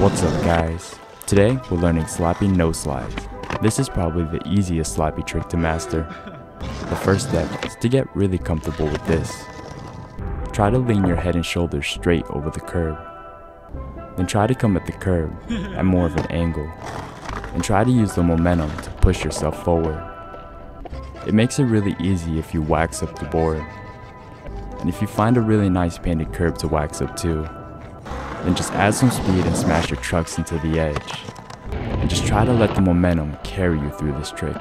What's up guys? Today we're learning slappy noseslide. This is probably the easiest slappy trick to master. The first step is to get really comfortable with this. Try to lean your head and shoulders straight over the curb. Then try to come at the curb at more of an angle. And try to use the momentum to push yourself forward. It makes it really easy if you wax up the board. And if you find a really nice painted curb to wax up too, then just add some speed and smash your trucks into the edge. And just try to let the momentum carry you through this trick.